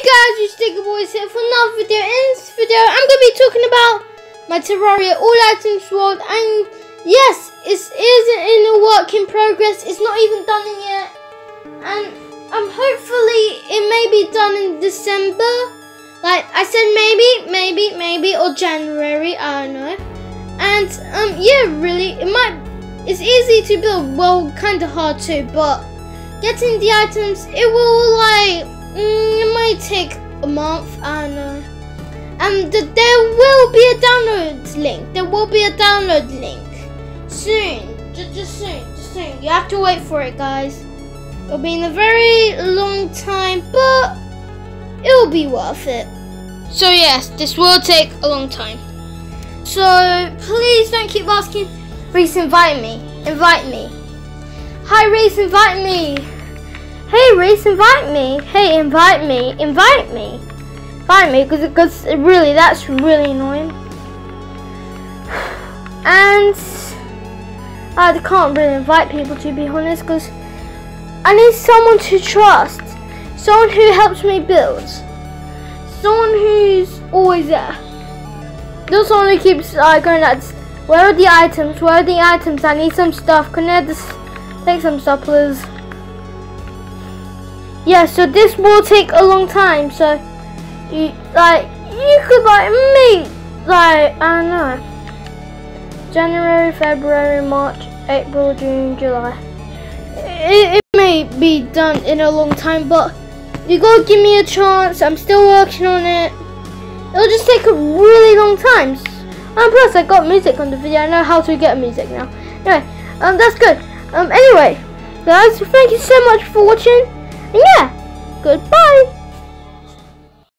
guys, it's Diggerboys here for another video. In this video, I'm going to be talking about my Terraria All Items World. And yes, it isn't in a work in progress. It's not even done yet. And um, hopefully it may be done in December. Like I said, maybe, maybe, maybe, or January. I don't know. And um, yeah, really, it might. It's easy to build. Well, kind of hard too, but getting the items, it will like Mm, take a month, I don't. And uh, there will be a download link. There will be a download link soon. Just, just soon, just soon. You have to wait for it, guys. It'll be in a very long time, but it will be worth it. So yes, this will take a long time. So please don't keep asking. Reis, invite me. Invite me. Hi, Reis, invite me. Hey, Reis, invite me. Hey, invite me. Invite me. Invite me, because because really, that's really annoying. And I can't really invite people, to be honest, because I need someone to trust. Someone who helps me build. Someone who's always there. Not someone who keeps uh, going at, where are the items? Where are the items? I need some stuff. Can I just take some stuff, please? Yeah so this will take a long time so you like you could like meet like I don't know January February March April June July. It, it may be done in a long time but you gotta give me a chance. I'm still working on it. It'll just take a really long time. And plus I got music on the video. I know how to get music now. Anyway um that's good. Um anyway guys thank you so much for watching.